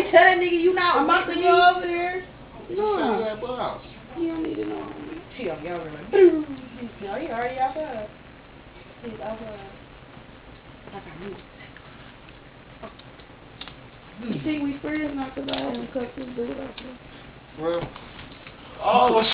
ain't tell that nigga you not I'm about to go over there. No. No. That blouse. You don't need to know. She don't get over there. No, he already out outside. He's out outside. Like I knew. You think we friends now because I haven't cut this dude off? Well, oh, oh, all the